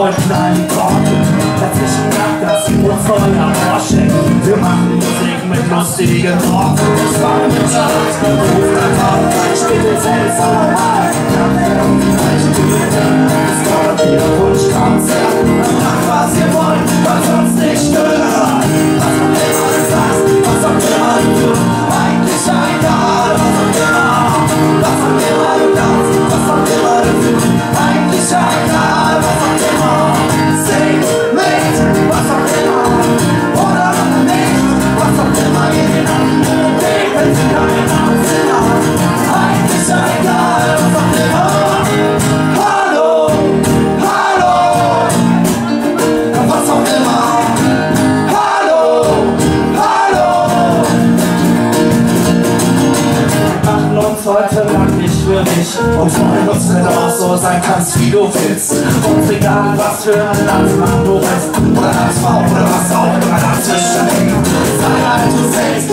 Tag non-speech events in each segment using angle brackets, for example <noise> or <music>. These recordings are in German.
wollen vollknallen Korken. Dazwischen lag das Uhr voller Porsche. Wir machen Musik mit lustigen Worten. Es war eine Chance, man ruft ein Rock. Spielt den Fels am Hals. Knapp um die Leiche Es kommt wieder Wunschkonzert. Macht was ihr wollt. Uns heute lang nicht für dich und wollen uns nicht auch so sein kannst, wie du willst. Uns egal, was für ein Landsmann du bist, oder HSV oder was auch immer dazwischen. Sei halt du selbst,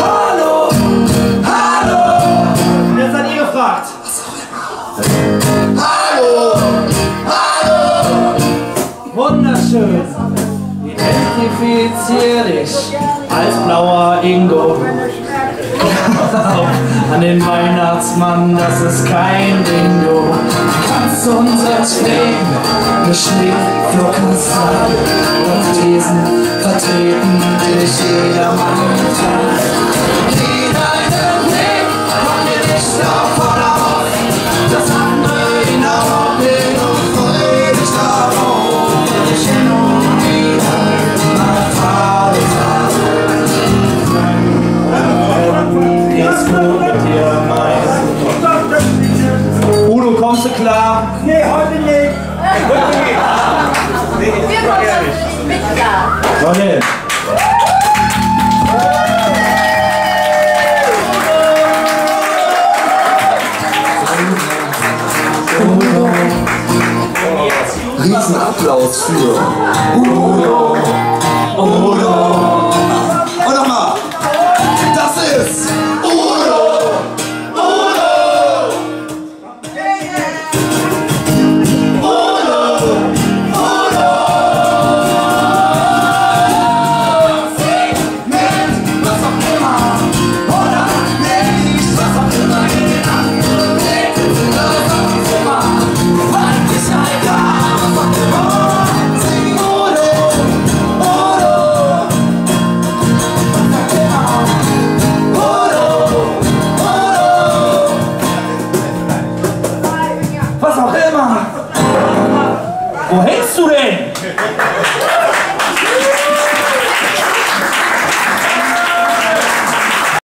Hallo, hallo, Jetzt seid ihr gefragt. hallo, hallo. Wunderschön. Identifizier dich als blauer Ingo. <laughs> An den Weihnachtsmann, das ist kein Bingo. Kannst uns pflegen, eine Schneeflockenzahl. Und diesen vertreten dich jedermann kommst du klar? Nee, heute nicht. Wir kommen nicht mit klar. Riesenapplaus für Udo, Udo. Immer. Wo hängst du denn?